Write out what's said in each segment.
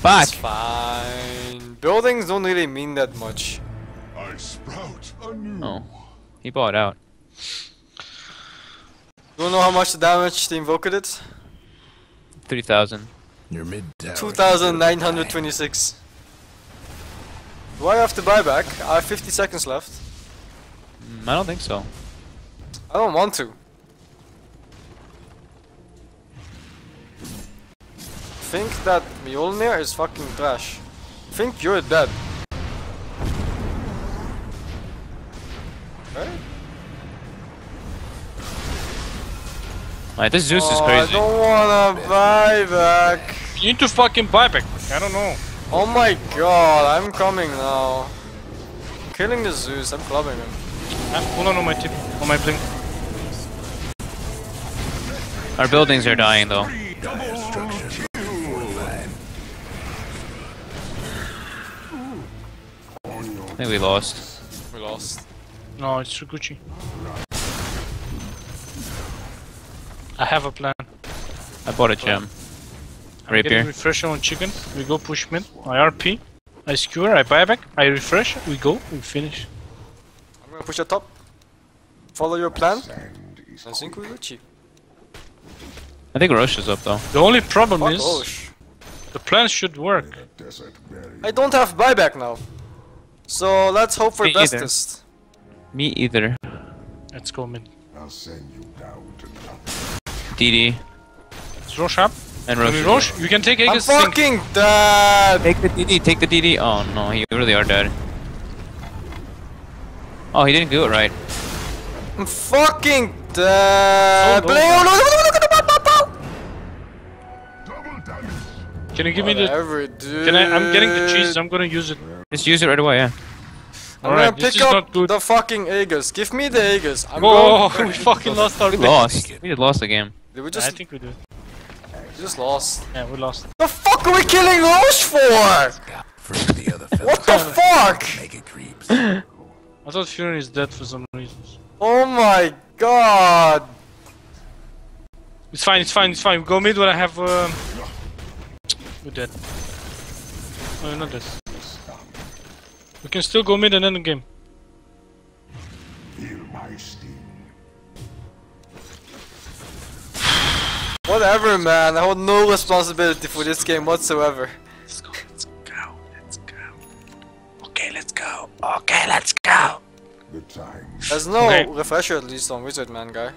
Fuck! It's fine. Buildings don't really mean that much. I sprout anew. Oh. He bought out. don't know how much the damage the Invoker did? 3,000. Your mid tower. 2,926. Do I have to buy back? I have 50 seconds left. Mm, I don't think so. I don't want to. Think that Mjolnir is fucking trash. Think you're dead. Okay. Like, this Zeus is crazy. I don't wanna buy back. You need to fucking buy back. I don't know. Oh my god, I'm coming now. Killing the Zeus, I'm clubbing him. Ah, hold on on my tip, on my blink. Our buildings are dying though. Think we lost. We lost. No, it's Suguchi. I have a plan. I bought a gem. I'm getting Rapier. refresher on chicken. We go push mid. I RP. I skewer. I buy back. I refresh. We go. We finish. I'm gonna push the top. Follow your plan. I think we will cheap. I think Rosh is up though. The only problem Fuck is Osh. the plan should work. I don't have buyback now. So let's hope for Me either. Me either. Let's go mid. I'll send you down to nothing. DD Let's rush up. and Can Rosh. we is. You can take I'm Aegis Sync. fucking dead! Take the DD, take the DD. Oh no, you really are dead. Oh, he didn't do it right. I'm fucking dead! Oh, no. Oh, no, no, no, no, no, no, no, no. Can you give me the? Whatever, dude. Can I? I'm getting the cheese. I'm gonna use it. Just use it right away, yeah. I'm Alright, gonna this pick up the fucking Aegis. Give me the Aegis. I'm Oh, going. we fucking lost our We pick. lost. We just lost the game. Did we I just, think we did. We just lost? Yeah, we lost. The fuck are we killing Rosh for? First the other What the fuck? Make it creeps. I thought Fury is dead for some reasons. Oh my god! It's fine. It's fine. It's fine. Go mid when I have. Um... We're dead. No, we're not dead. We can still go mid and end the game. Feel my sting. Whatever, man. I hold no responsibility for this game whatsoever. Let's go. Let's go. Let's go. Okay, let's go. Okay, let's go. The time. There's no Okay. refresher at least on Wizard Man guy.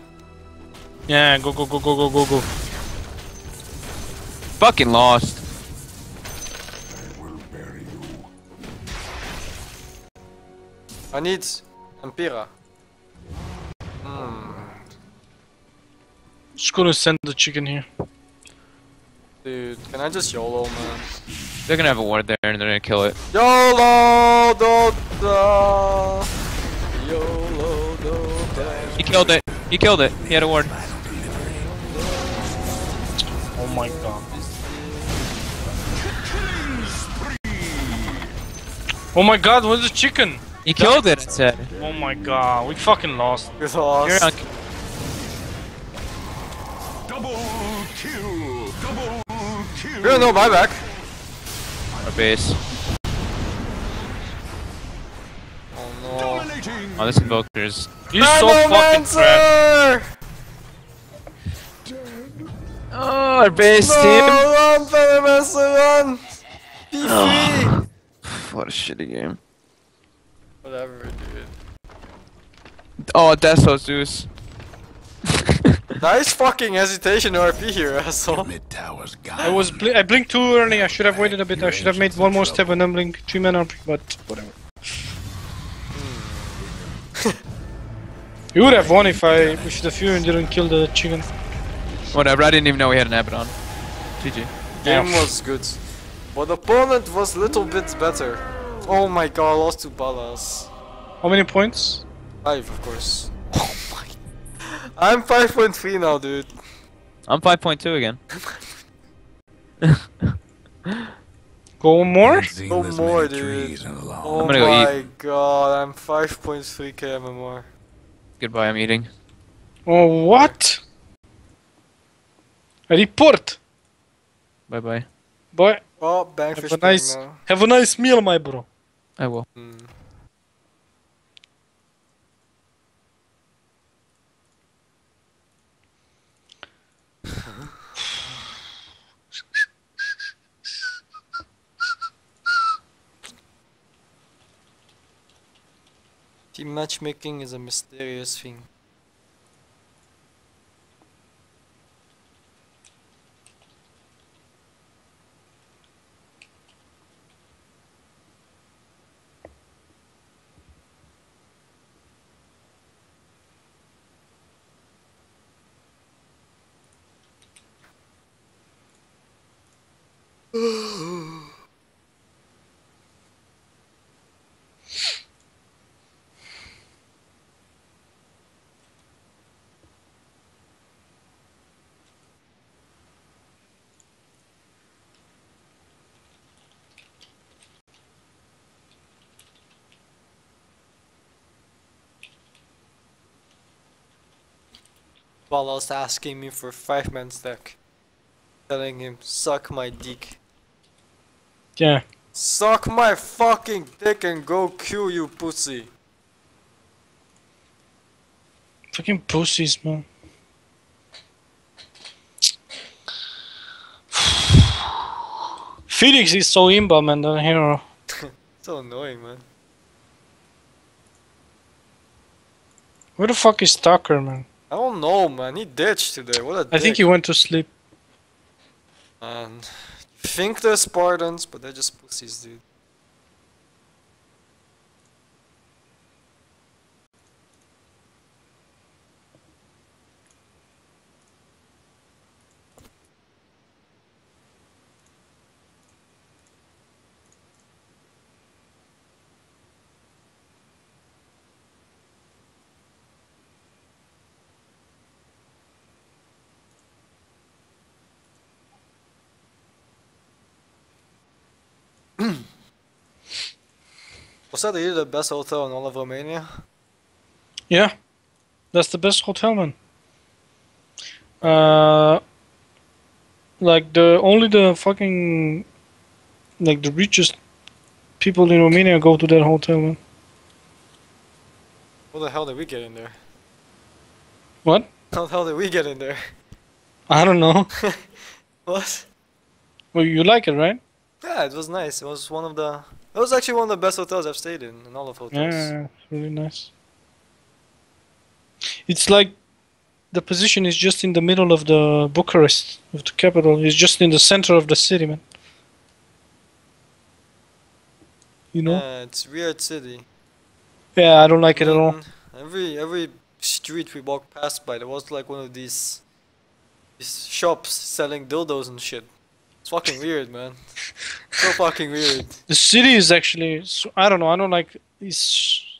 Yeah, go, go, go, go, go, go, go. Fucking lost. I need Empira. Hmm. Just gonna send the chicken here. Dude, can I just YOLO, man? They're gonna have a ward there and they're gonna kill it. YOLO! Don't uh, YOLO, don't die. He killed it. He killed it. He had a ward. Oh my god. Oh my god, where's the chicken? He killed it. I said. Oh my god, we fucking lost. We lost. You're. Double kill. Double kill. We don't know buyback. Our base. Oh no. Dominating. Oh, this invoker's. He's so fucking trash. Oh, our base No, run, Venomancer, run! Be free! What a shitty game. Whatever, dude. Oh, Deso Zeus. Nice fucking hesitation RP here, asshole. Mid tower's gone. I was bl I blinked too early. I should have waited a bit. I should have made one more step and then blink three men up, but whatever. Hmm. you would have won if I if the Fury didn't kill the chicken. Whatever. I didn't even know we had an Abaddon. GG. Game Yeah. was good. But opponent was little bit better. Oh my god, lost two Ballas. How many points? Five, of course. Oh my. I'm 5.3 now, dude. I'm 5.2 again. Go more? Go more, many dude. trees in a Oh gonna go my god, I'm 5.3k MMR. Goodbye. I'm eating. Oh what? Oh, a report. Bye bye. Boy, Oh, Bankfish have a nice, now. have a nice meal, my bro. I will. Hmm. Team matchmaking is a mysterious thing. Wallace asking me for five man stack. Telling him, suck my dick. Yeah. Suck my fucking dick and go kill you pussy. Fucking pussies, man. Felix is so imba, man, the hero. So annoying, man. Where the fuck is Tucker, man? I don't know, man. He ditched today. What a I think he went to sleep. man. Think they're Spartans, but they're just pussies, dude. That really the best hotel in all of Romania? Yeah. That's the best hotel, man. Uh, like the only the fucking like the richest people in Romania go to that hotel, man. How the hell did we get in there? What? How the hell did we get in there? I don't know. What? well, you like it, right? Yeah, it was nice. It was one of the. It was actually one of the best hotels I've stayed in in all of hotels. Yeah, it's really nice. It's like the position is just in the middle of the Bucharest, of the capital. It's just in the center of the city, man. You know? Yeah, it's weird city. Yeah, I don't like it at all. Every every street we walked past by, there was like one of these these shops selling dildos and shit. It's fucking weird, man. So fucking weird. The city is actually, so, I don't know, I don't like, it's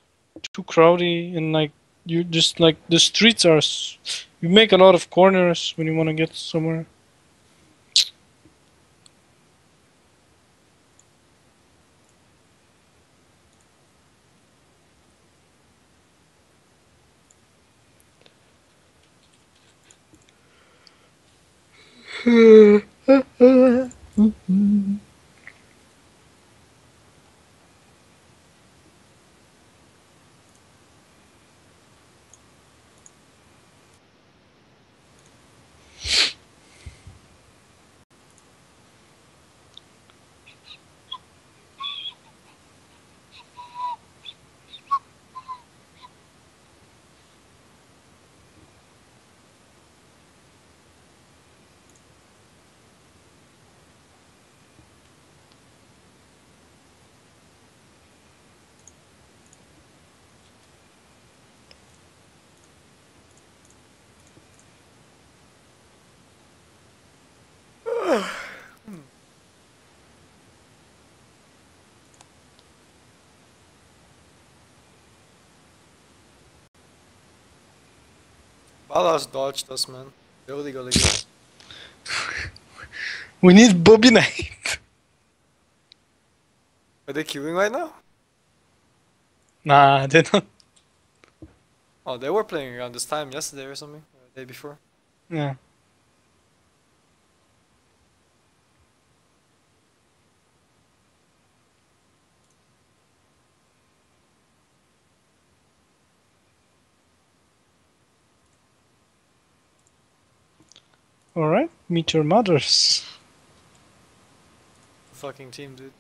too crowdy and like, you just like, the streets are, you make a lot of corners when you want to get somewhere. 嗯嗯嗯嗯 Ballas dodged us, man. Gotta get. We need Bobby Knight. Are they queuing right now? Nah, they don't. Oh, they were playing around this time yesterday or something, or the day before. Yeah. Alright, meet your mothers. Fucking team, dude.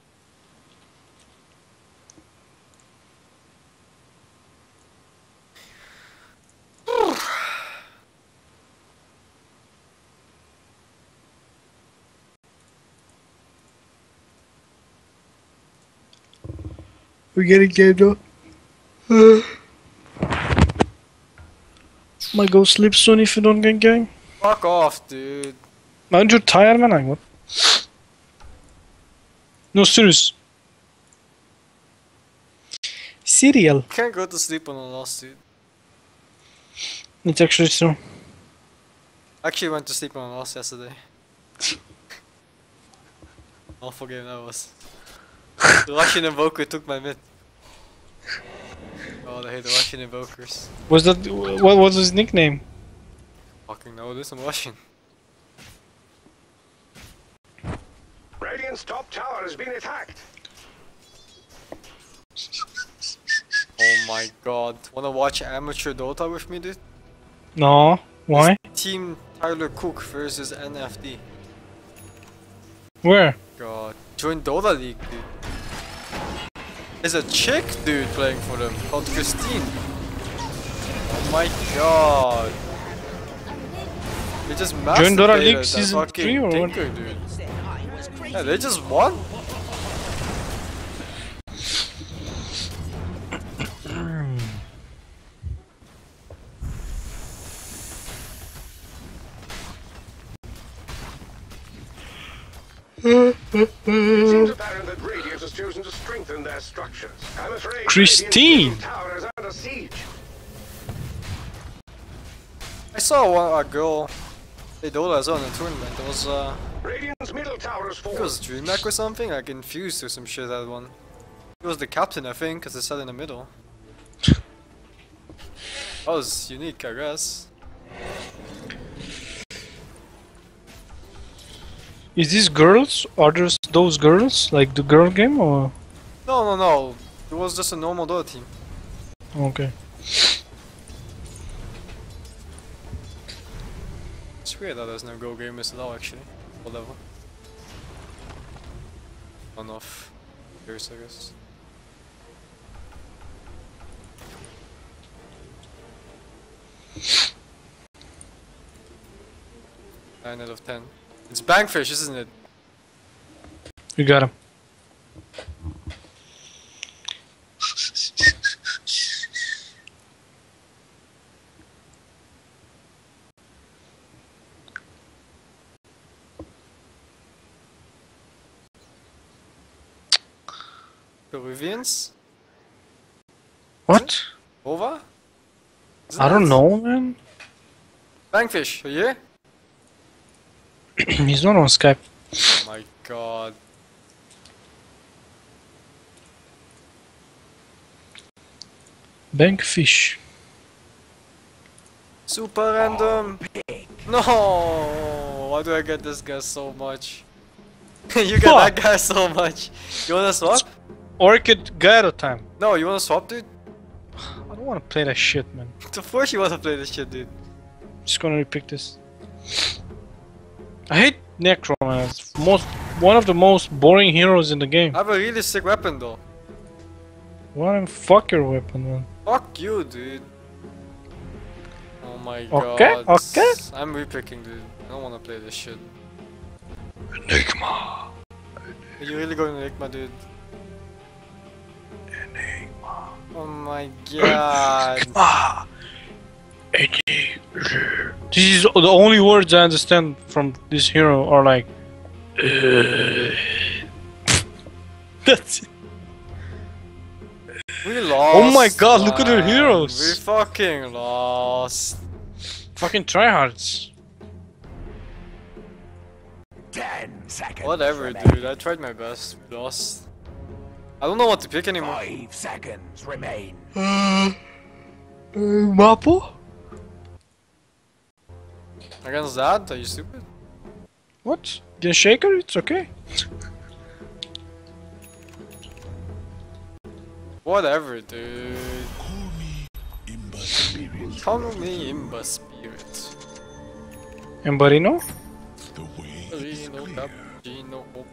We're getting gamed up. Might go sleep soon if you don't get gang. Fuck off, dude. Aren't you tired, man? Like, what? No, serious. Cereal. Can't go to sleep on a loss, dude. It's actually true. Actually went to sleep on a loss yesterday. Awful game that was. the Russian invoker took my mid. Oh, I hate the Russian invokers. Was that what was his nickname? Fucking no, this is Russian. Radiant's top tower has been attacked. Oh my god. Wanna watch amateur Dota with me, dude? No. Why? Team Tyler Cook versus NFD. Where? God. Join Dota League, dude. There's a chick, dude, playing for them called Christine. Oh my god. They just Join Dota League that season fucking three or what? tinker, dude. Yeah, they just won. It seems apparent that Radiant has chosen to strengthen their structures. I'm afraid Christine! Radiant's middle tower is under siege. I saw one, a girl play Dota as well in a tournament. It was, uh, Radiant's middle tower is I it was DreamHack or something, like confused or some shit that one. It was the captain, I think, because it sat in the middle. That was unique, I guess. Is this girls? Are those those girls like the girl game or? No, no, no. It was just a normal Dota team. Okay. It's weird that there's no Go gamers at all, actually. What level? One off. Years, I guess. Nine out of ten. It's Bangfish, isn't it? You got him. Peruvians? What? Over? Isn't I don't know, man. Bangfish, are you? He's not on Skype. Oh my god. Bankfish. Super random. No, why do I get this guy so much? you get that guy so much. You wanna swap? Orchid Gyro time. No, you wanna swap, dude? I don't want to play that shit, man. Of course you wanna play this shit, dude. Just gonna repick this. I hate Necromancer. most one of the most boring heroes in the game. I have a really sick weapon though. What a fuck your weapon, man. Fuck you, dude. Oh my Okay, god. okay. Okay. I'm repicking, dude. I don't wanna play this shit. Enigma. Are you really going to Enigma, dude? Enigma. Oh my god. This is the only words I understand from this hero are like. "Uh." That's it. We lost. Oh my god, look at their heroes. We fucking lost. Fucking tryhards. Ten seconds. Whatever, dude. I tried my best. We lost. I don't know what to pick anymore. Five seconds remain. Uh, uh, Mapo? Against that? Are you stupid? What? The shaker? It's okay. Whatever, dude. Call me Imba Spirit. Call me Imba Spirit. And Barino? Pastorino, cappuccino,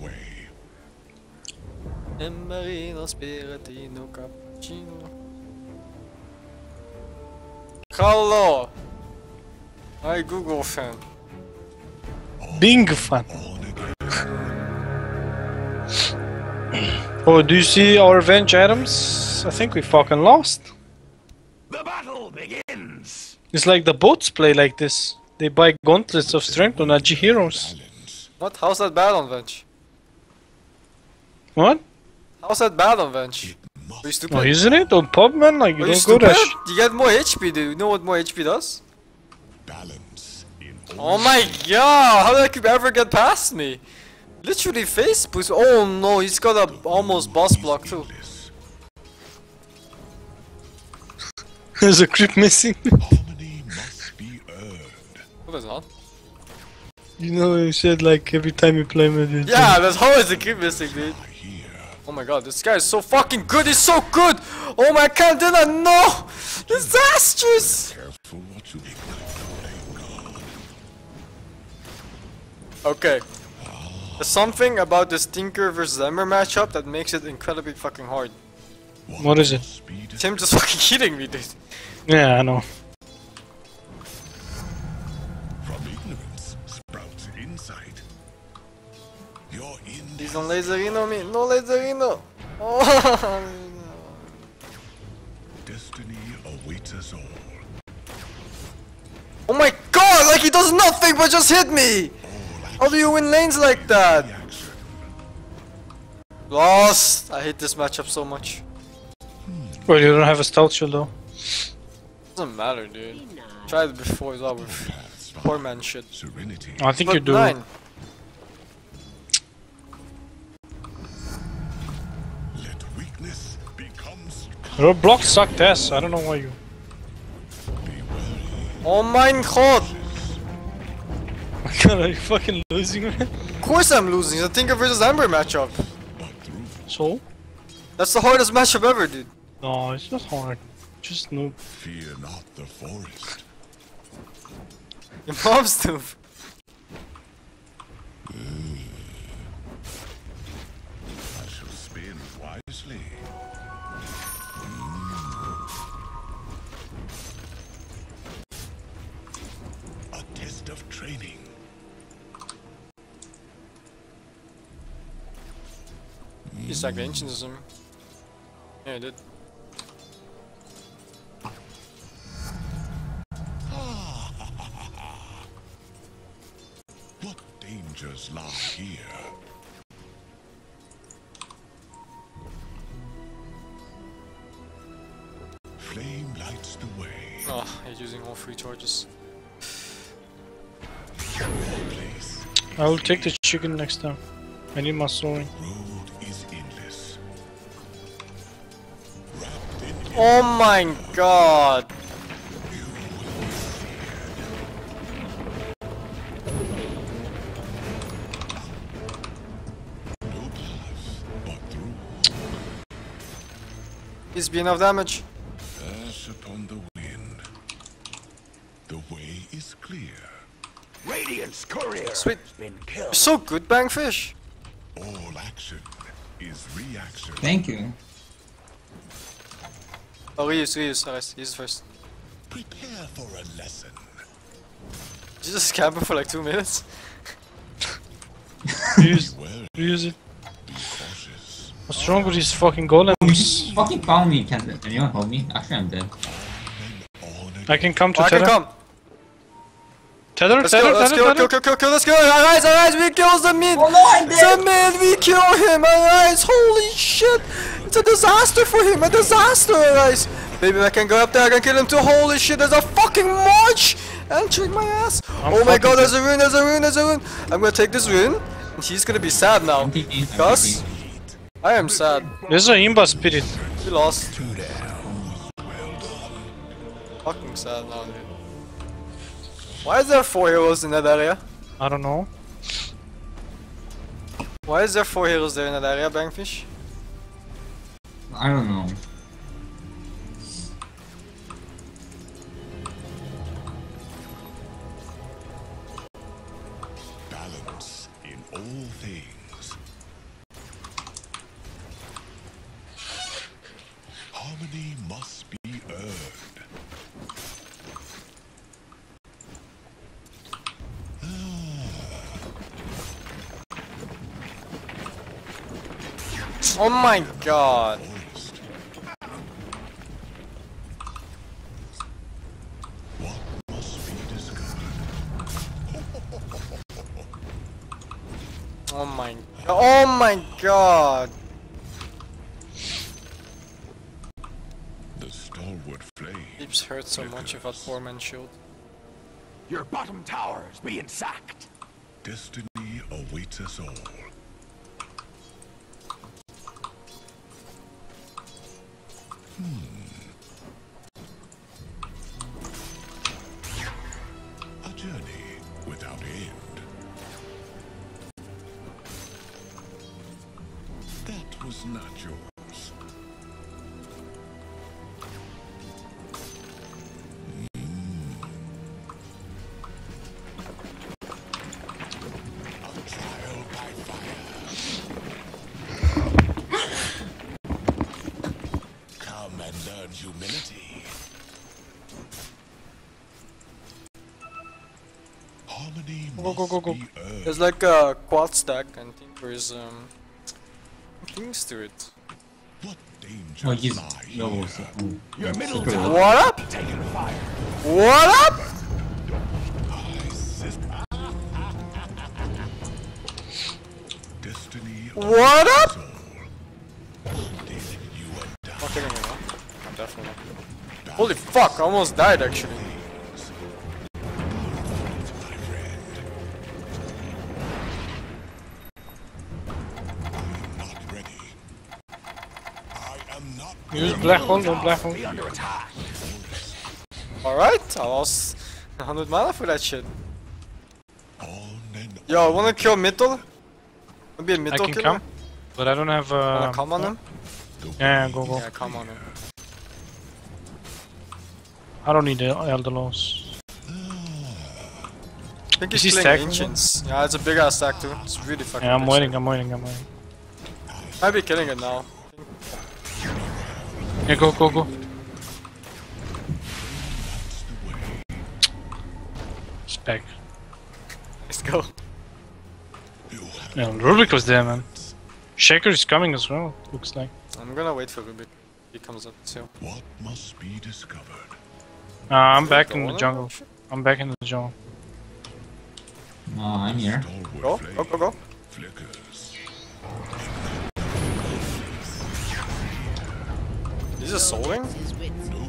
Walk a way. Emmerino, spiritino, cappuccino. Hallo! Hi Google fan. Bing fan. Oh, do you see our revenge items? I think we fucking lost. The battle begins. It's like the boats play like this. They buy gauntlets of strength on Agi heroes. What? How's that bad on Venge? What? How's that bad on Venge? Must Are you stupid? Oh, isn't it? On pub, man? Like, you Are you don't go stupid? there. sh- You get more HP, dude. You know what more HP does? balance in Oh my god! How did I ever get past me? Literally face boost. Oh no, he's got a almost boss block too. There's a creep missing. harmony must be earned. What is that? you know, you said like every time you play with it. Yeah, there's always a keep missing, dude. Oh my god, this guy is so fucking good. He's so good. Oh my god, did I know? Disastrous. careful what you Okay. There's something about this Tinker versus Ember matchup that makes it incredibly fucking hard. What is it? Him just fucking hitting me, dude. Yeah, I know. Don't laserino me. No laserino. Oh. destiny awaits us all. oh my god, like he does nothing but just hit me. How do you win lanes like that? Reaction. Lost. I hate this matchup so much. Well, you don't have a stealth shield though. Doesn't matter, dude. Tried it before it's well with poor man shit. Serenity. I think you But do. nine. Strength. Your block sucked ass. I don't know why you. Oh mein god. God, are you fucking losing, man? Of course I'm losing. It's a Tinker versus Ember matchup. But So? That's the hardest matchup ever, dude. No, it's not hard. Just noob. fear not the forest. Your mom's too. I shall spin wisely. He's like the ancients or something. Yeah, I did. What dangers lie here? Flame lights the way. Oh, he's using all three charges. I will take the chicken next time. I need my soaring. Oh my god. no path but through. Enough damage. Ash upon the wind. The way is clear. Radiant's courier Sweet. been killed. So good, Bangfish. All action is reaction. Thank you. Oh, reuse, reuse. Alright, use it first. Prepare for a lesson. Did you just camp for like two minutes? Use, Beware, use it. be cautious. What's wrong with these fucking golems? Fucking found me. Can anyone help me? Actually, I'm dead. I can come to Oh, I can tether. come. Tether, Let's tether, go, let's tether, go, tether. kill, kill, kill, kill, let's go. Alright, alright, we kill the mid. Oh no, I'm dead. The mid, we kill him. Alright, holy shit. It's a disaster for him, a disaster, alright. Baby, I can go up there, I can kill him too. Holy shit, there's a fucking march. and trick my ass. I'm oh my god, there's a rune, there's a rune, there's a rune. I'm gonna take this rune. And he's gonna be sad now. Gus? I am sad. There's an Imba spirit. We lost. Fucking sad now, dude. Why is there four heroes in that area? I don't know. Why is there four heroes there in that area, Bangfish? I don't know. Balance in all things. Harmony must be earned. Oh my god. Forest. What must be discovered? Oh my Oh my god. The stalwart flame. Keeps hurt so much if that poor man shield. Your bottom tower is being sacked. Destiny awaits us all. Hmm. There's like a quad stack and I think there's um things to it. What danger Oh, he's lie no. here? so- Your middle tower. What up? taking fire. What up? Destiny What up? soul. Did you and Not taking it, huh? I'm definitely not. Holy fuck, I almost died actually. Black hole, no black hole. Be under attack. Alright, I lost 100 mana for that shit. on and Yo, wanna kill Mittel? Maybe a I Mittel can killer? come, but I don't have. Wanna Uh, come on him? yeah, go go. Yeah, come on him. I don't need the Elder Laws. I think Is he's playing stacking Ancients. Yeah, it's a big ass stack too. It's really fucking Yeah, I'm waiting. I'm waiting. I'm waiting. Might be killing it now. Yeah, go go go. Spec. Let's go. Yeah, Rubik was there, man. Shaker is coming as well. Looks like. I'm gonna wait for Rubik. He comes up too. what must be discovered. Uh, I'm back in the jungle. I'm back in the jungle. Oh, I'm here. Go, go, go, go. flickers. He's just souling?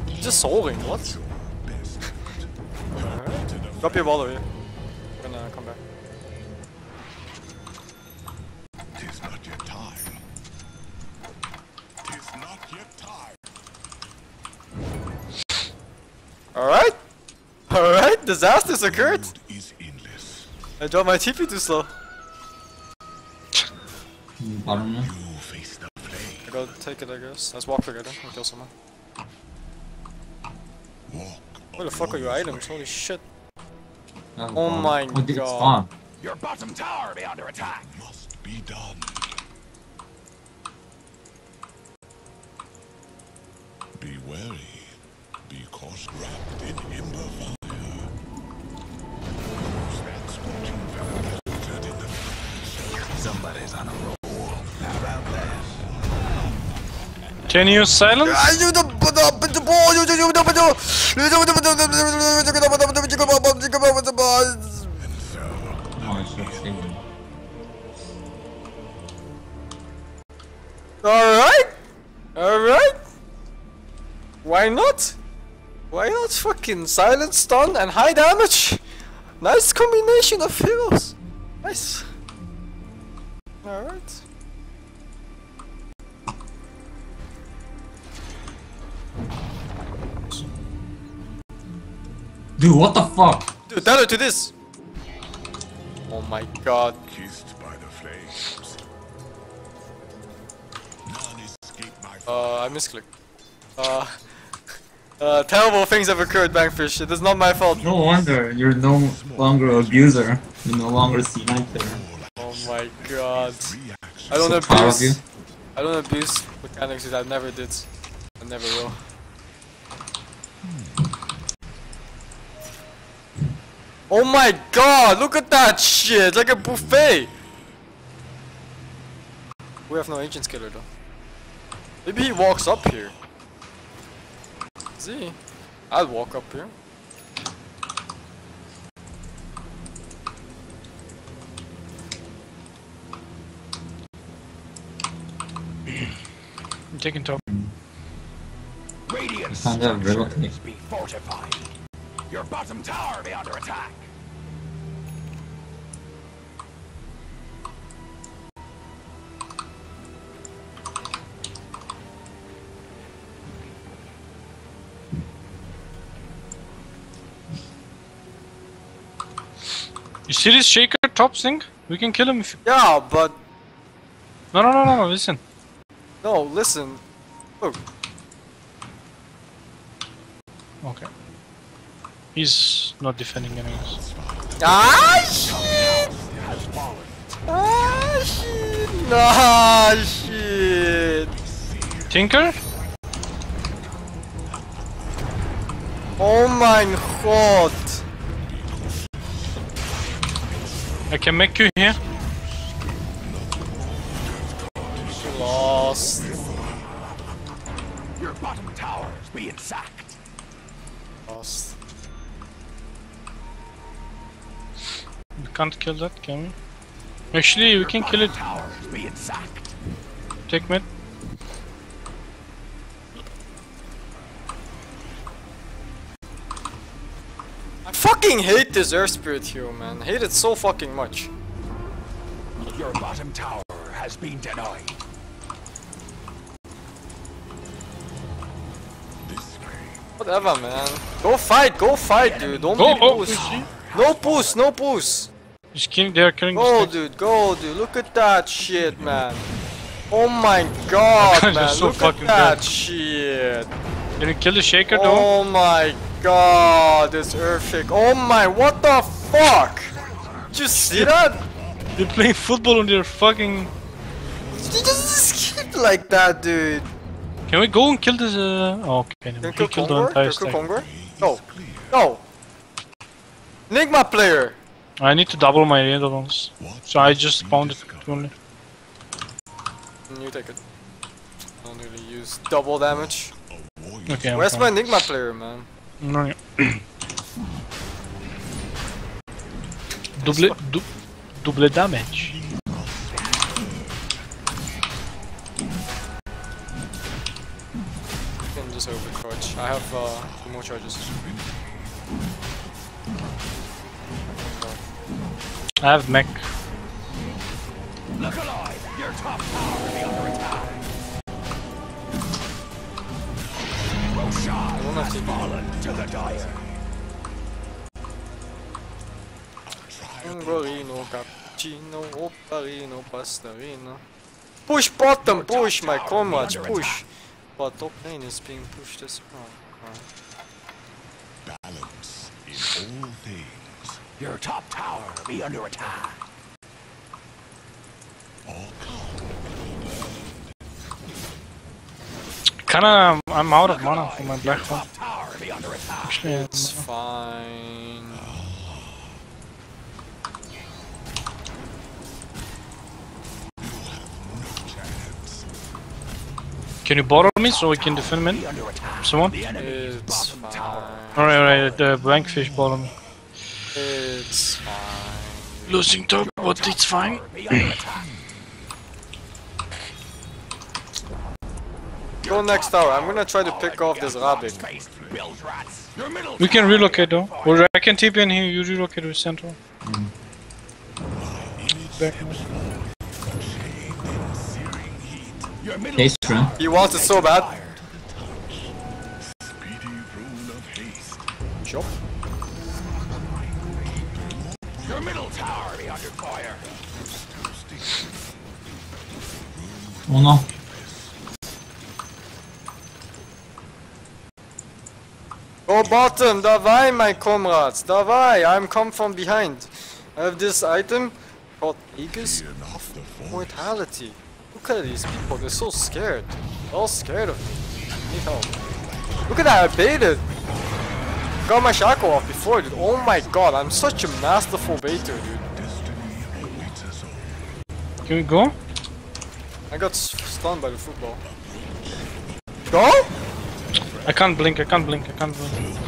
He's just souling, what? Best. Alright. Drop your ball here. I'm gonna come back. Tis not yet time. Tis not yet time. Alright! Alright, disasters occurred! Road is endless. I dropped my TP too slow. Bottom left. You face the flame. I gotta take it, I guess. Let's walk together and kill someone. Walk. Where the fuck are your items? Holy shit. That's Oh my oh, it's God. Your bottom tower be under attack. Must be done. Be wary, because wrapped in ember Can you silence? Alright! Alright! Why not? Why not fucking silent stun and high damage? Nice combination of heroes. Nice. Alright. Dude, what the fuck? Dude, tell her to this! Oh my god. Kissed by the flames. None escape my Uh, I misclicked. Uh, uh, terrible things have occurred, Bankfish. It is not my fault. No wonder you're no longer a abuser. You're no longer a C9 player. Oh my god. I don't So proud you. abuse. I don't abuse mechanics that I never did. I never will. Oh my god, look at that shit! Like a buffet! We have no ancient skiller though. Maybe he walks up here. See? I'll walk up here. I'm taking top. Radiant Kind of relocate. structures be fortified. Your bottom tower be under attack. You see this shaker top thing? We can kill him if you... Yeah, but No, no, no, no, no, listen. no, listen. Look, Okay. He's not defending anyways. Ah shit! Ah shit! Ah shit! Tinker? Oh mein god! I can make you can't kill that, can we? Actually, we can kill it. Tower being sacked. Take mid. I fucking hate this air Spirit hero, man. hate it so fucking much. Your bottom tower has been denied. Whatever, man. Go fight, go fight, dude. Don't Go, oh, puss. you see? No puss, no puss. He's killing, they're killing Go, dude, go, dude. Look at that shit, man. Oh my god, man. so Look at that bad. shit. Can you kill the shaker though? Oh my god, this earthquake. Oh my, what the fuck? Did you see that? They're playing football on their fucking... He just skipped like that, dude. Can we go and kill this? Uh... Oh, okay. Can you mind. kill He the Kongor? Can entire kill stack. Kongor? No. No. Nigma player. I need to double my radar. So I just spawned it only. You take it. I don't really use double damage. Okay, Where's my Enigma player, man? No, yeah. double, du double damage. You can just overcharge. I have uh, two more charges. I have mech. Look alive! Your top tower be under attack. Roshan has fallen to the dire. Umbrino, cappuccino, oparino, pastarino. Push bottom, push my comrades, push. But top lane is being pushed as well. Alright. Balance in all things. Your top tower be under attack. Kinda, I'm out of mana for my black hole. top tower be under attack. Actually, It's fine. can you borrow me so we can defend mid? Be under attack. Someone? The enemy's It's bottom fine. Alright, alright, the blankfish borrow me. It's fine. Losing top, but it's fine. Be under attack. Go next tower. I'm gonna try to pick off this Rubik. Your middle We can relocate though. Or I can TP in here, you relocate to central. Back now. your middle He wants it so bad. Speedy rule of haste. Chop. your middle tower be under fire. Oh no. Go bottom, давай, my comrades, давай, I'm come from behind. I have this item called Aegis of Mortality. Look at these people, they're so scared. They're all scared of me. I need help. Look at that, I baited. I got my shackle off before, dude. Oh my god, I'm such a masterful baiter, dude. Awaits us all. Can we go? I got stunned by the football. Go? I can't blink, I can't blink, I can't blink.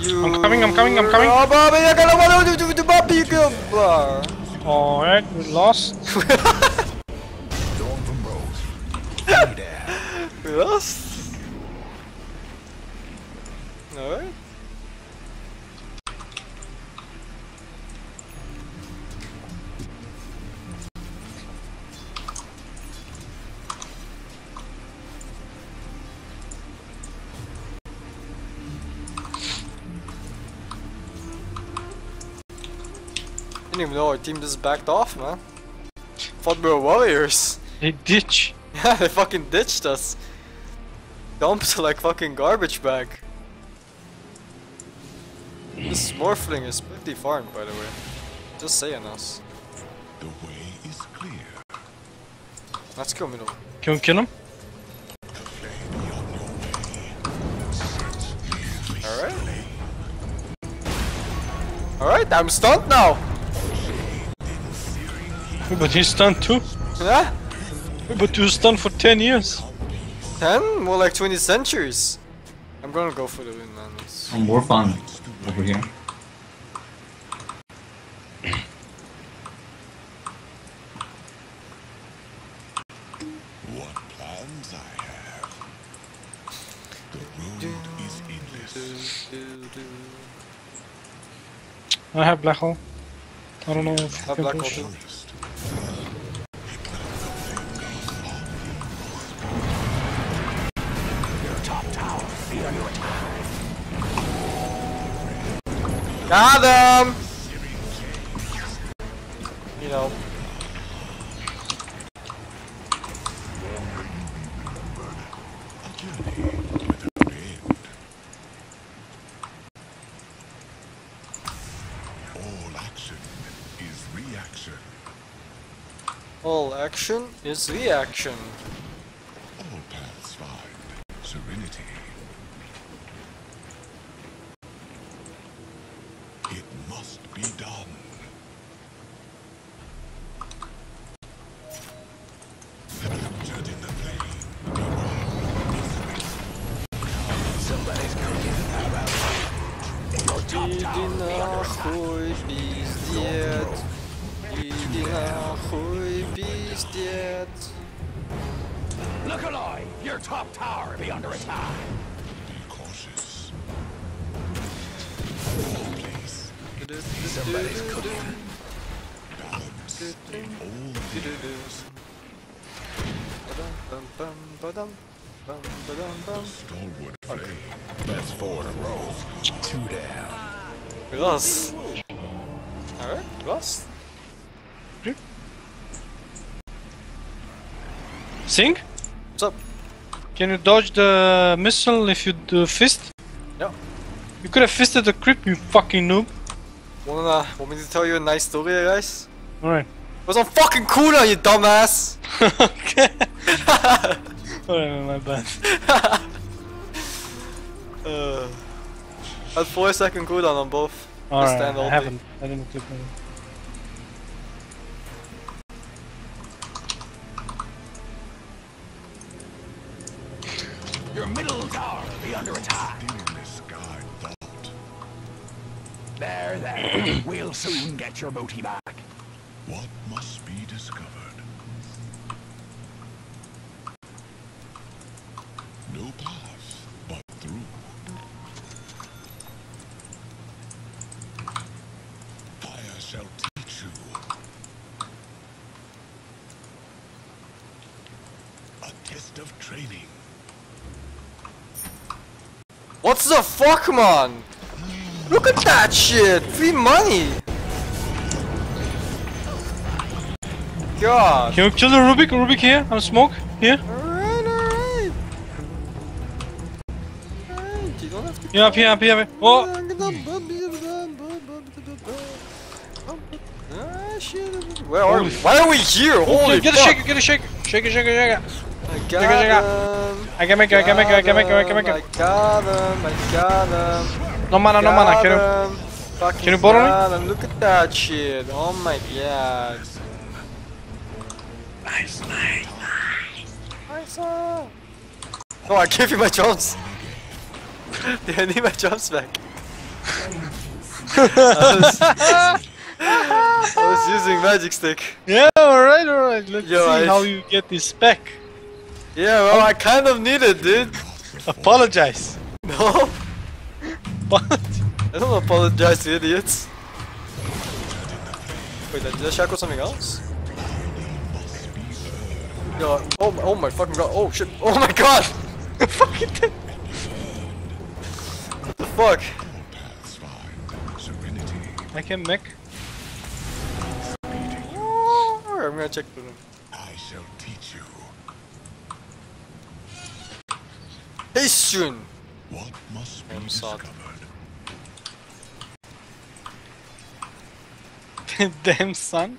You I'm coming, I'm coming, I'm coming. Oh, Bobby, I gotta wanna do do Bobby, you go. blah. Alright, we lost. Didn't know our team just backed off, man. Thought we were warriors. They ditch. Yeah, they fucking ditched us. Dumped like fucking garbage bag. This Morphling is pretty farmed, by the way. Just saying us. The way is clear. Let's go middle. Can we kill him? Alright. Alright, I'm stunned now! But he's stunned too. Yeah? But you stunned for 10 years. 10? More like 20 centuries. I'm gonna go for the win, man. It's- I'm more fun over here. What plans I have. The road is endless. I have black hole. I don't know if Have you can black push. hole too. Got him! You know. all action is reaction. All action is reaction. Can you dodge the missile if you do fist? No. You could have fisted the creep, you fucking noob. Wanna, want me to tell you a nice story, guys? Alright. It was on fucking cooldown, you dumbass! okay. Alright, my bad. uh, I had 4 second cooldown on both. Alright, I haven't. I didn't click on it. Your middle tower be under attack. Dimness guide thought. There, there. we'll soon get your booty back. What must be discovered? path but through. Fire shall teach you. A test of training. What the fuck, man? Look at that shit! Free money! God! Can we kill the Rubik? Rubik here? On smoke? Here? Alright, alright! Alright, you don't have to Yeah, up here, up here. up here. Oh! Ah. Where are Holy we? Why are we here? Holy get a fuck! shaker, get a shaker! Shaker, shaker, shaker! I Check it, got it. I can make it, I can make it, I can make it, I can make it. I got him! I got him! No mana, no mana. Can you? Fucking can you borrow me? Look at that shit! Oh my god! Nice, nice. Nice! Oh, I gave you my jumps! yeah, I need my jumps back. I, was, I was using magic stick. Yeah, alright, alright. Let's Yo, see I- how you get this back. Yeah, well, I kind of need it, dude. Apologize. No, But I don't apologize to idiots. Wait, did I shackle something else? Yo, oh, my- oh my fucking god, oh shit, oh my god! fucking dead. What the fuck? Paths find serenity. I can mech. Oh, I'm gonna check for them. I shall teach you Hey, what must be I'm discovered. Damn son.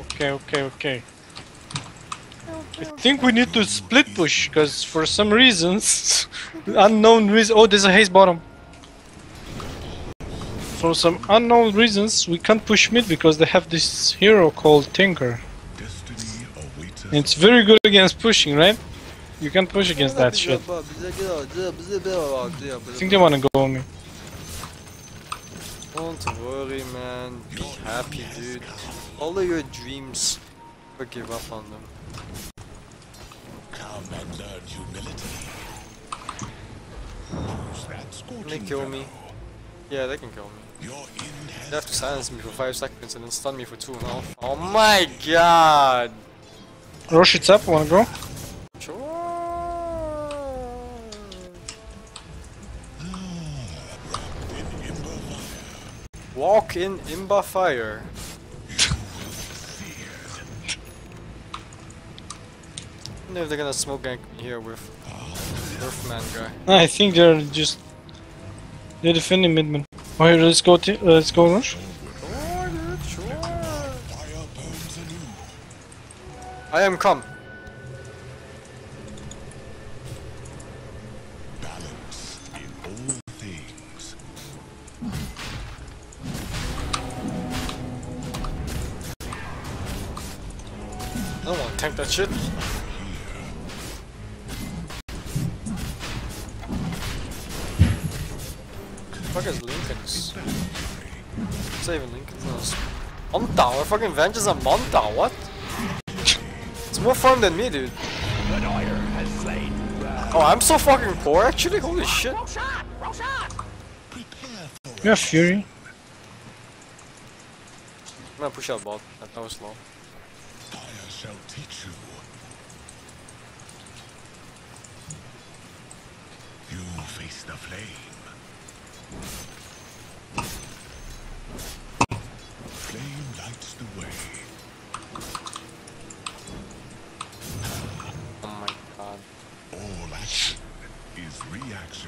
Okay, okay, okay. I think we need to split push because for some reasons, unknown reason. Oh, there's a haze bottom. For some unknown reasons, we can't push mid because they have this hero called Tinker. Destiny awaits us. It's very good against pushing, right? You can't push against that shit. I think they wanna go on me. Don't worry, man. Be happy, dude. Follow your dreams. Never give up on them. Come and learn humility. Can they kill me? Yeah, they can kill me. Your end has They have to silence me for 5 seconds and then stun me for 2 now. Oh my god! Rosh, it's up. Wanna go? Sure. Walk in Imba Fire. I wonder if they're gonna smoke gank me here with Earthman guy. I think they're just they're defending midman. Oh, here, let's go. T- uh, let's go, Rosh. I am come. Balance in all things. I don't wanna tank that shit. Fuck is Linken's? Even Linken's? It's Monta, fucking vengeance on Monta, what? It's more fun than me, dude. Oh, I'm so fucking poor actually? Holy shit. Prepare for You have Fury. I'm gonna push out bot. That, that was low. fire shall teach you. You face the flame. Flame lights the way.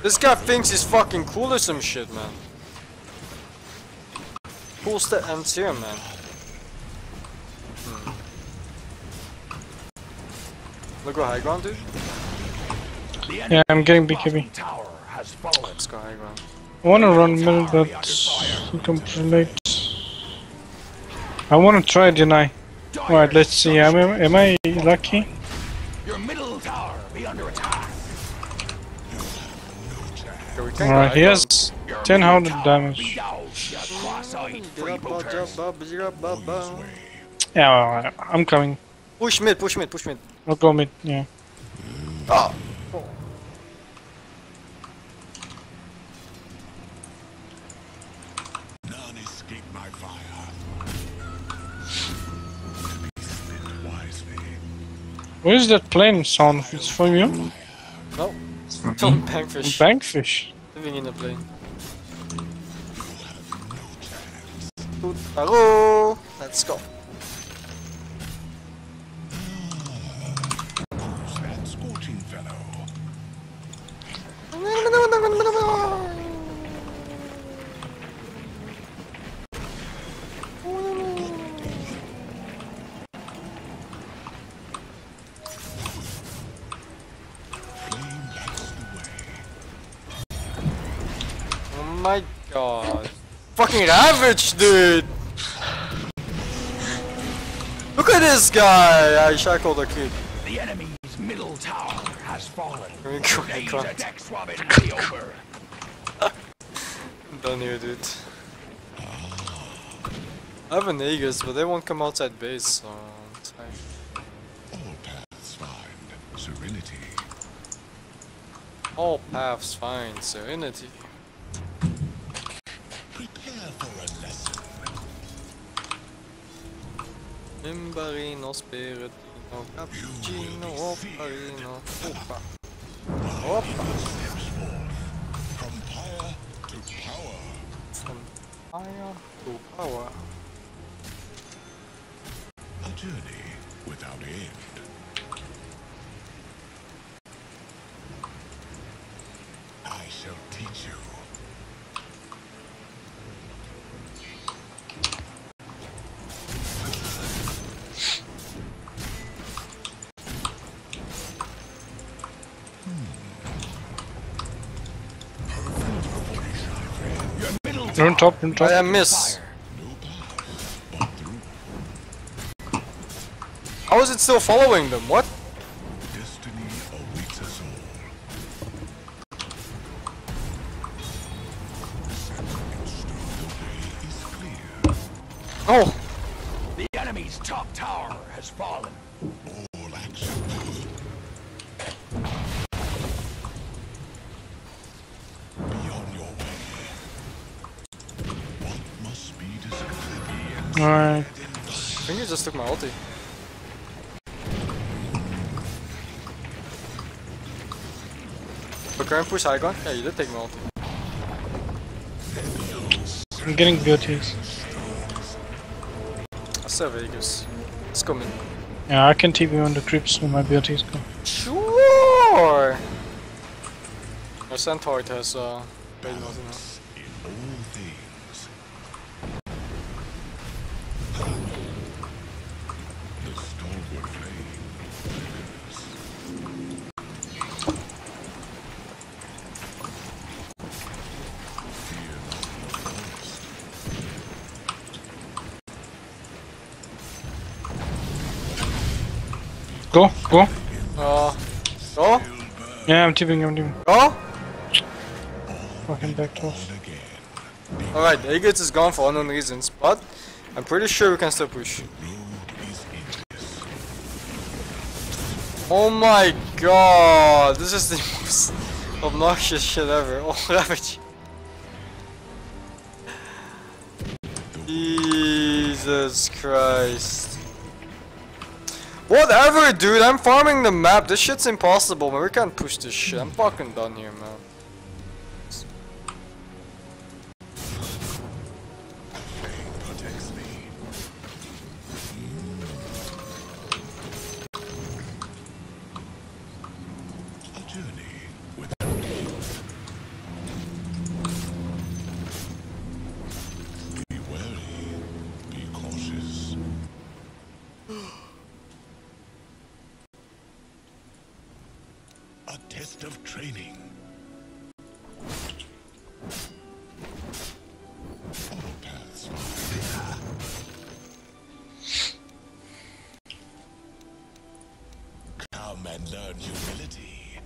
This guy thinks he's fucking cool or some shit, man. Cool step ends here, man. Hmm. Look go high ground, dude. Yeah, I'm getting BKB. Let's go high ground. I wanna run middle, but you can play late. I wanna try deny. Alright, let's see. Am I, am I lucky? Your middle tower be under attack. Okay, we can go Alright, high he has 1000 damage. Down, you cross-eyed Get up, bud, freebooters. jump up, zero, bub, bub. Yeah, well, I'm coming. Push mid, push mid, push mid. I'll go mid. Yeah. Ah. None escape my fire. Be spent wisely. Where is that plane sound? It's from you? No, It's from bankfish. Bankfish. Living in the plane. Hello, let's go. Fucking ravage, dude! Look at this guy! I shackled a kid. The enemy's middle tower has fallen. Let me go Days back on. attack swabbing be over. Done here, dude. I have an Aegis, but they won't come outside base, so... All paths find serenity. All paths find serenity. Prepare for a lesson. Imbarino, Spiritino, Cappuccino, oh, Opparino, Opa. Opa. From fire to power. From to power. Middle Run top, run top. I am miss. no path but through. How is it still following them? What? Destiny awaits us all. The way is clear. Oh! The enemy's top tower has fallen. Took my ulti. But current push high gun? Yeah, you did take my ulti. I'm getting beauties. I still have Aegis. Let's go. Yeah, I can TP on the creeps when my beauties go. Sure! My centaur has uh, Go, go. Uh, go? Yeah, I'm TPing, I'm TPing. Go? Fucking backed off. Again. Alright, Aegis is gone for unknown reasons, but I'm pretty sure we can still push. Road is endless. Oh my god, this is the most obnoxious shit ever. Oh, Ravage. Jesus Christ. Whatever, dude, I'm farming the map. This shit's impossible, man. We can't push this shit. I'm fucking done here, man. Journey Learn humility.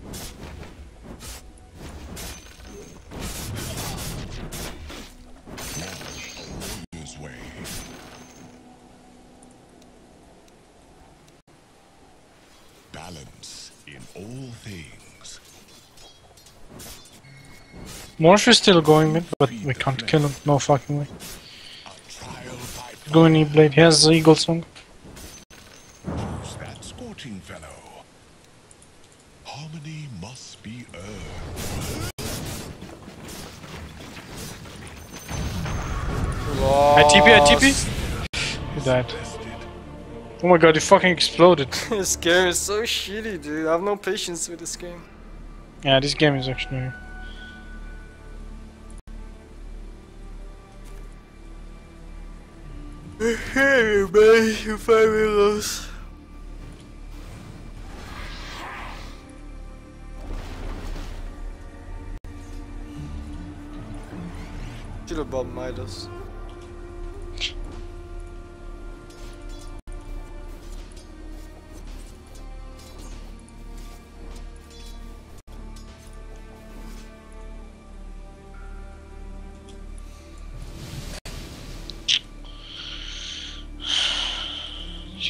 Warrior's way. balance in all things. Morph is still going mid, but we can't kill him. No fucking way. Go in E-Blade. He has the Eagle Song. My god, he fucking exploded. this game is so shitty, dude. I have no patience with this game. yeah, this game is actually. Hey, man, you lost. Should have bought Midas.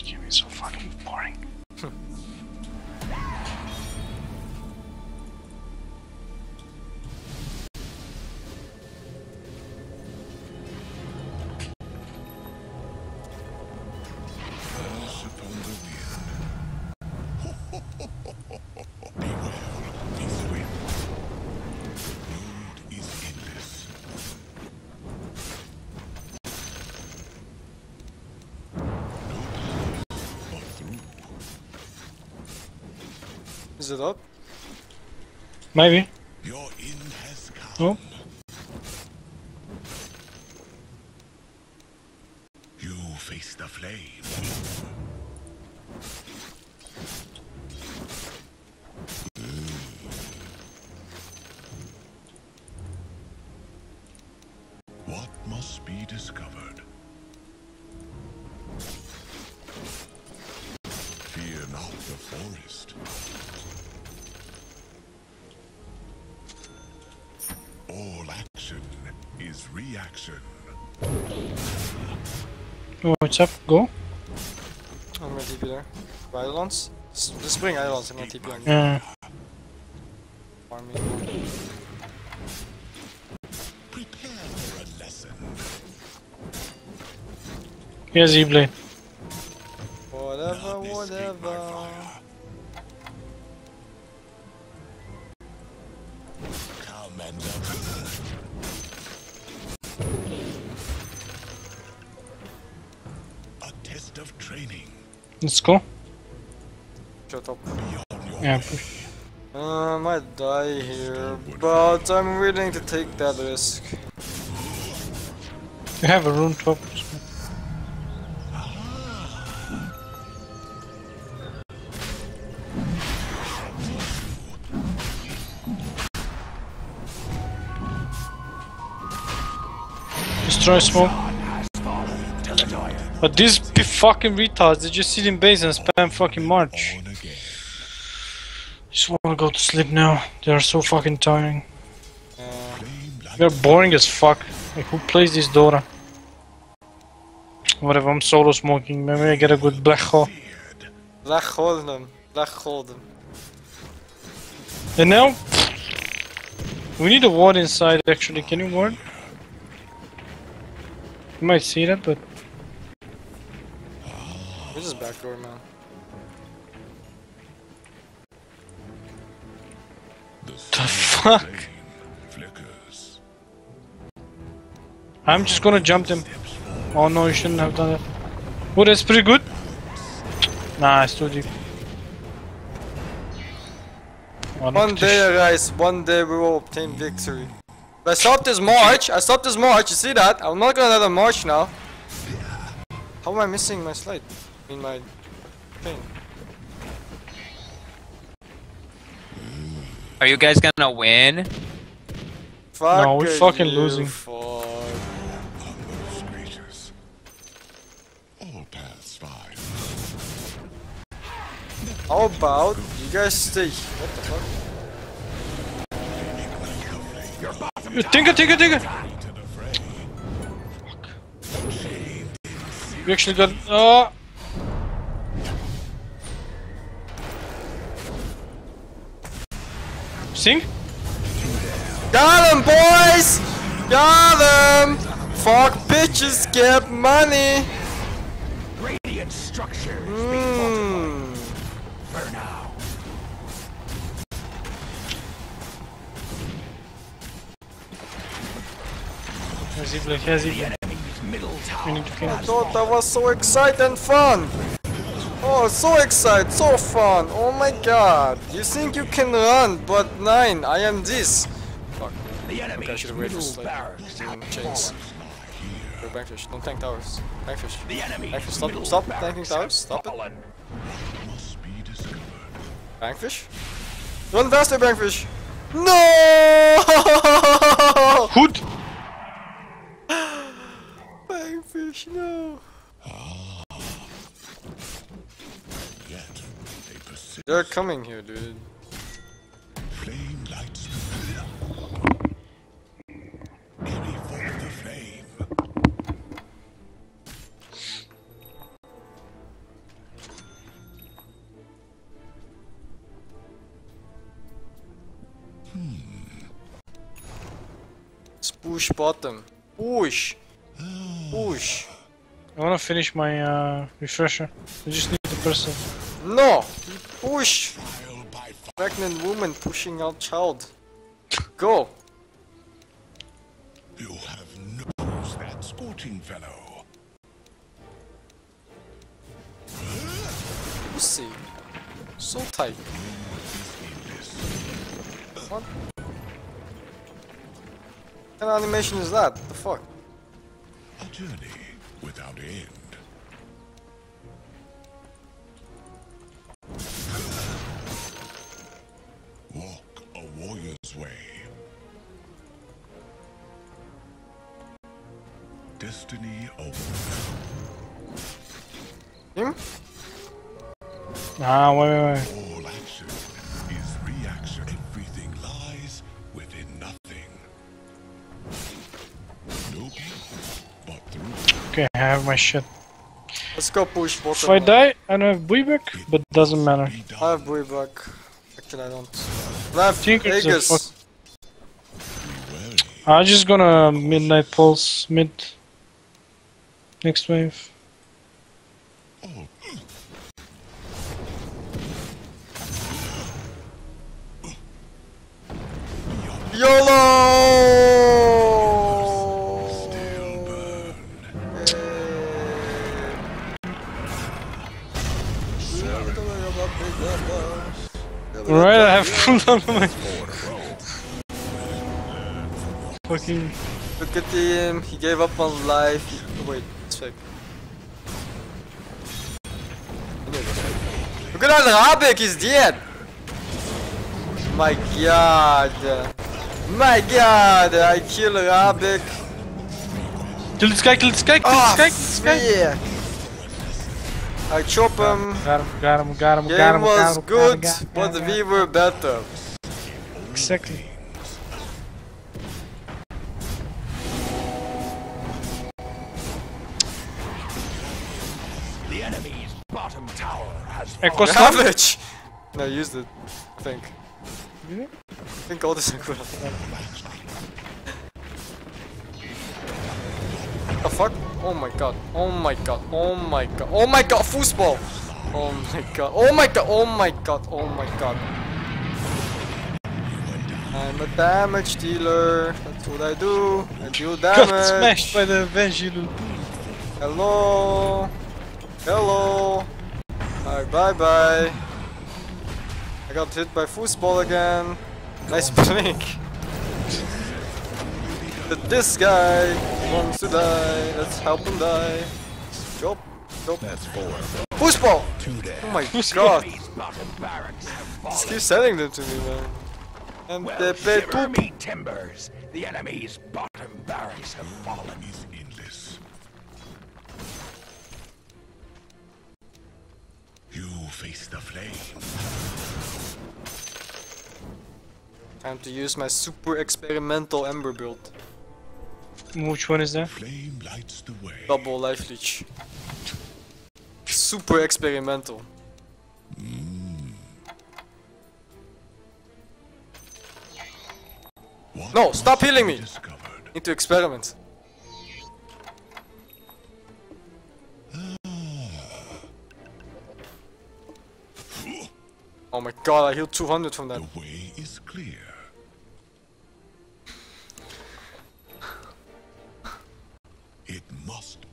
Game is Is it up? Maybe. Your end has come. Oh. What's up? Go. I'm gonna TP there. Eidolons? S- Just bring Eidolons, I'm gonna TP on you. Yeah. Farm me. Prepare for a lesson. He has E-Blade. But I'm willing to take that risk. You have a rune top. Destroy smoke. But these fucking retards, they just sit in base and spam fucking march. Born. Just wanna go to sleep now. They are so fucking tiring. Flame like They're boring as fuck. Like, who plays this Dora? Whatever, I'm solo smoking. Maybe I get a good black hole. feared. Black hole them. Black hole them. And now, we need a ward inside actually. Can you ward? You might see that, but This is backdoor, man. The the fuck? I'm just gonna jump them. Oh no, you shouldn't have done that. Oh, that's pretty good. Nah, it's too deep. Oh, One look, day, guys, one day we will obtain victory. I stopped this march. I stopped this march. You see that? I'm not gonna let them march now. How am I missing my slide? In my thing. Are you guys gonna win? Fuck No, we're you, fucking losing. Fuck. All paths fine. How about you guys stay? What the fuck? Tinker, tinker, tinker! We actually got. Oh! Sing? Got him, boys! Got him! Fuck bitches, get money! Radiant structures Mmm. for now. Has he like has he The enemy's We need to kill him. thought that was so exciting and fun! Oh, so excited, so fun! Oh my god! You think you can run, but nine, I am this! Fuck, The I enemy's should have waited middle for like, barracks have chains. fallen. Go bankfish, don't tank towers. Bankfish. The enemy's Bankfish, stop, middle stop barracks tanking have towers, stop it. fallen. Must be discovered. Bankfish? Run faster, Bankfish! No! Hood! Bankfish, no! Ah. Yet they persist. They're coming here, dude. Flame lights. Carry forth the flame. Let's push bottom. Push! Push! I wanna finish my uh, refresher. I just need the person. No! Push! Trial by fire. Pregnant woman pushing out child. Go! You have no Who's that scorching fellow. Pussy. So tight. What? What kind of animation is that? The fuck? A journey without end. Way. Destiny awaits. Him? Ah, wait, wait, wait. All action is reaction. Everything lies within nothing. No but through Okay, I have my shit. Let's go push bottom. If I die, I don't have buyback, but doesn't matter. I done. have buyback. Actually, I don't. Left, Aegis. I'm just gonna midnight pulse mid next wave. Oh, YOLO! Alright, I have cooldown on my fucking. Look at him, he gave up on life. He- wait, it's fake. Look at that, Rubik he's dead! My god. My god, I kill Rubik. Kill this guy, kill this guy, kill Oh, this ah, guy, kill this guy! yeah. I chop him. Got him, got him, got him, got Game him, was got him, good, got him, but got him, we were better. Exactly. The enemy's bottom tower has Echo fallen. Savage! No, I used it. I think. Really? I think all this is good. The fuck? Oh my god. Oh my god. Oh my god. Oh my god. Foosball. Oh my god. Oh my god. Oh my god. Oh my god. I'm a damage dealer. That's what I do. I deal damage. Got smashed by the Vengil. Hello. Hello. Alright, bye bye. I got hit by foosball again. Nice blink. But this guy wants to die. Let's help him die. Go. Go. That's four. Foosball! Two. Oh my god. Enemy's bottom barracks have Just keep selling them to me, man. And Well, they pay shiver two. me timbers. The enemy's bottom barracks have fallen. is endless. You face the flame. Time to use my super experimental ember build. Which one is that? Flame lights the way. Double life leech. Super experimental. What No, stop healing me! discovered? Need to experiment. Oh my god, I healed 200 from that. The way is clear.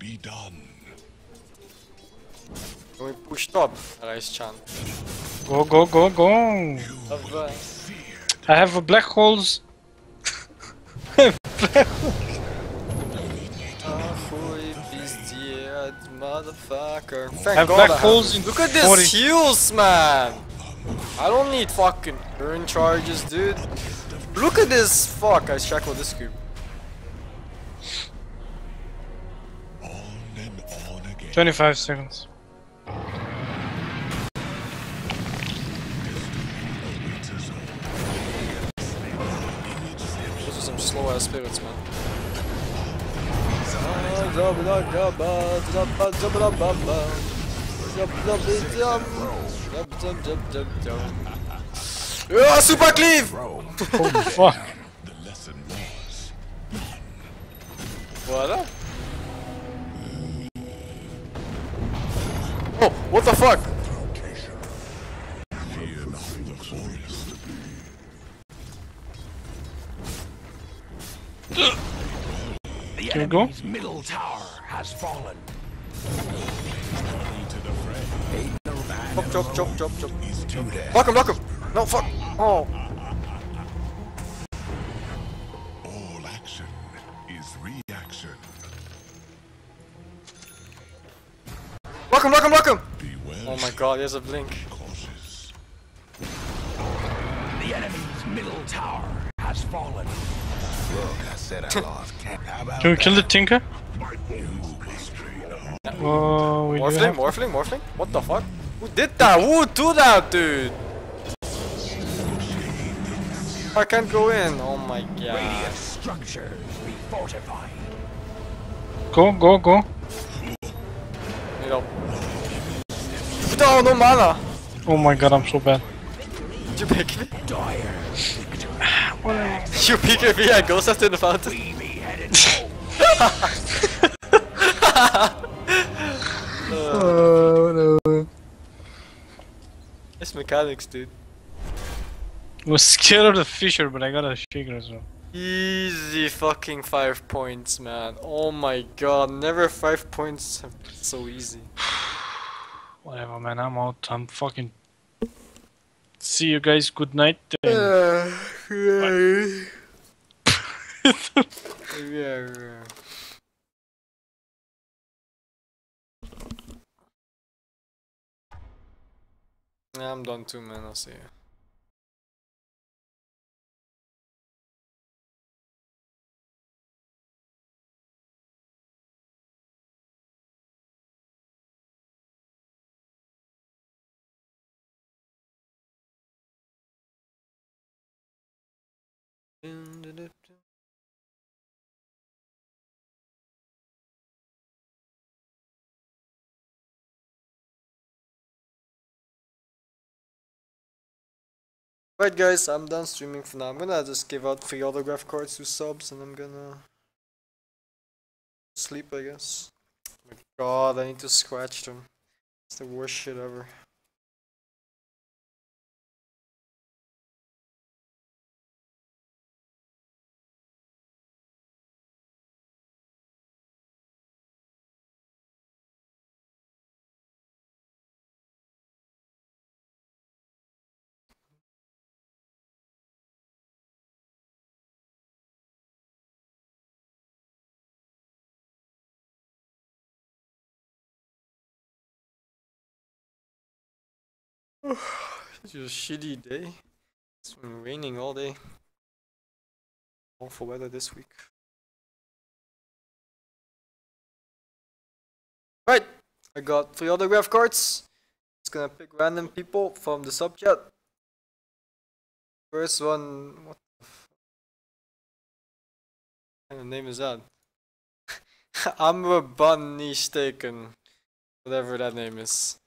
Be done. We pushed up, Rice-chan. Go, go, go, go. I have a black holes. Ahoy, pizdiet, motherfucker. Thank Have god black I holes this. in Look at this 40. heals, man! I don't need fucking burn charges, dude. Look at this! Fuck, I shackle this cube. 25 seconds. Awaits us all. Those are some slow ass spirits, man. Yeah, super cleave! Holy fuck. The lesson was Voilà. Oh, what the fuck? the. Can we go? middle tower has fallen. To the fray. Chop, chop, chop, chop, chop. He's too dead. Block him, block him! No, fuck! Oh, him, block him, block him! Be Oh my god, he has a blink. cautious. The enemy's middle tower has fallen. Look, I said I lost count. How about Can we kill the Tinker? you must train hard. Oh, we oh, Morphling, have... morphling, morphling? What the fuck? Who did that? Who would do that, dude? I can't go in. Oh my god. Radiant structures be fortified. Go, go, go. Need help. No, no mana! Oh my god, I'm so bad. Did you pick me? You pick me, I ghost after the fountain. Headed home. It's mechanics, dude. I was scared of the fisher, but I got a shaker as well. Easy fucking five points, man. Oh my god, never five points so easy. Whatever, man. I'm out. I'm fucking. See you guys. Good night. Uh, and- yeah, yeah. Yeah, I'm done too, man. I'll see you. Right guys, I'm done streaming for now. I'm gonna just give out free autograph cards to subs and I'm gonna sleep I guess. my god, I need to scratch them. It's the worst shit ever. It's just a shitty day. It's been raining all day. Awful weather this week. Right, I got three other autograph cards. It's gonna pick random people from the sub chat. First one, what the f- kind of name is that? I'm a bunny staken, whatever that name is.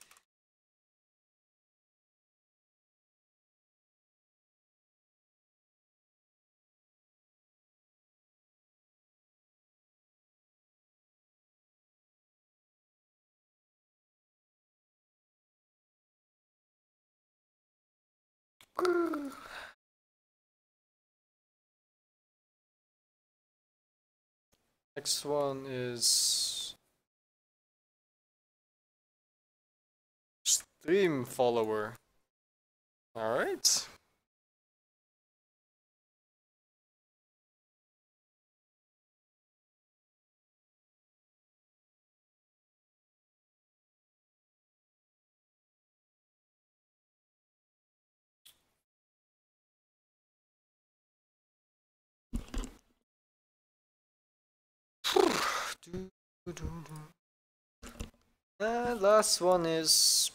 Next one is stream follower. All right. And last one is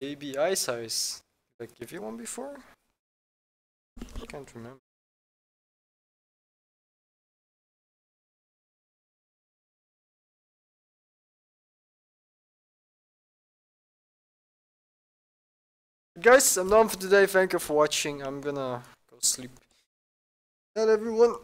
baby ice ice. Did I give you one before? I can't remember. Guys, I'm done for today. Thank you for watching. I'm gonna go sleep. Night, everyone.